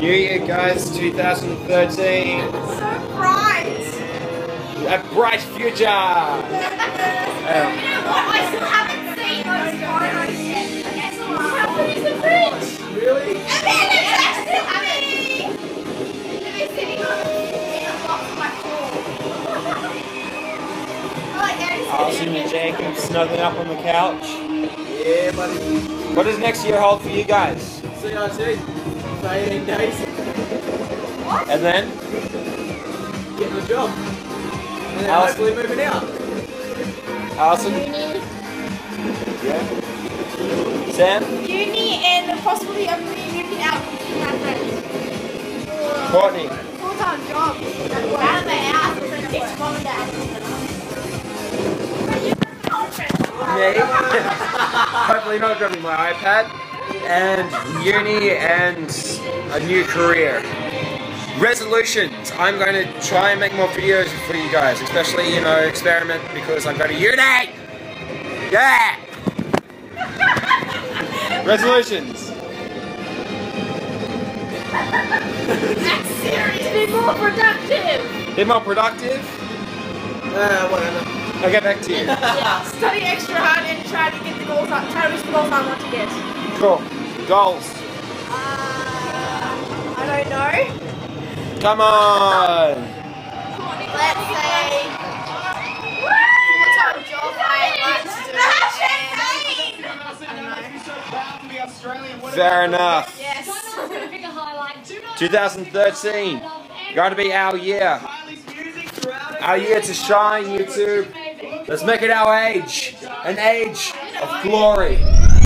New Year, guys, 2013. So bright. A bright future. Um, You know what? I still haven't seen those photos yet. How is the fridge? Really? And then having. They're sitting on in a box on my floor. I like Gary's Alison and. Jacob snuggling up on the couch. Yeah, buddy. What does next year hold for you guys? CRT. For 18 days. And then? Getting a job. And then Alison. hopefully moving out. Alison? Yeah. Sam? Uni and possibly I'm moving out with my friends. Courtney? Full-time job. Out of the house. It's mom and dad. Me? Hopefully not grabbing my iPad. And uni and a new career. Resolutions. I'm going to try and make more videos for you guys, especially, you know, experiment because I'm going to uni! Yeah! Resolutions. That's serious. Be more productive. Be more productive. Uh, whatever. I'll get back to you. Yeah. Study extra hard and try to get the goals. I- Try to reach the goals I want to get. Cool. Goals. Uh, I don't know. Come on. Let's say full-time job I like. Fair enough. Yes. 2013. Going to be our year. Our year to shine, YouTube. Let's make it our age. An age of glory.